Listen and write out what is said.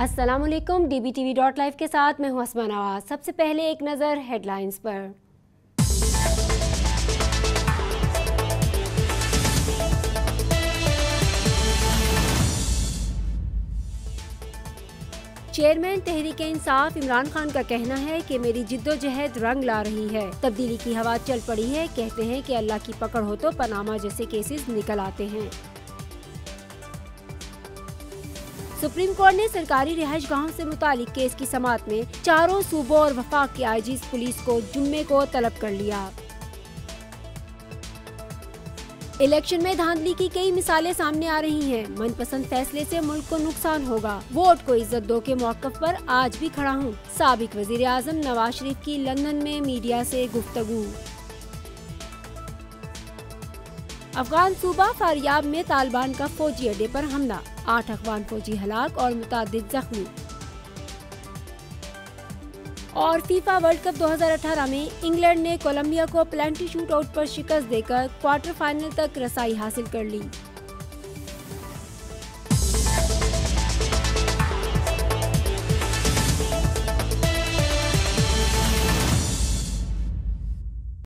अस्सलाम वालेकुम डीबीटीवी dot live के साथ मैं हूँ असमा नवाज़। सबसे पहले एक नज़र हेडलाइंस पर। चेयरमैन तहरीक इंसाफ इमरान खान का कहना है कि मेरी जिद्दोजहद रंग ला रही है। तब्दीली की हवा चल पड़ी है, कहते हैं कि अल्लाह की पकड़ हो तो पनामा जैसे केसेस निकल आते हैं। सुप्रीम कोर्ट ने सरकारी रिहाइश गाहों ऐसी मुतालिक केस की समात में चारों सूबों और वफाक की आईजी पुलिस को जुम्मे को तलब कर लिया। इलेक्शन में धांधली की कई मिसालें सामने आ रही हैं। मनपसंद फैसले से मुल्क को नुकसान होगा। वोट को इज़्ज़त दो के मौकफ पर आज भी खड़ा हूँ। सबक वज़ीर आज़म नवाज़ शरीफ की लंदन में मीडिया से गुफ्तगू। अफगान सूबा फारियाब में तालिबान का फौजी अड्डे पर हमला, आठ अफगान फौजी हलाक और मुताद जख्मी। और फीफा वर्ल्ड कप 2018 में इंग्लैंड ने कोलंबिया को प्लेंटी शूट आउट पर शिकस्त देकर क्वार्टर फाइनल तक रसाई हासिल कर ली।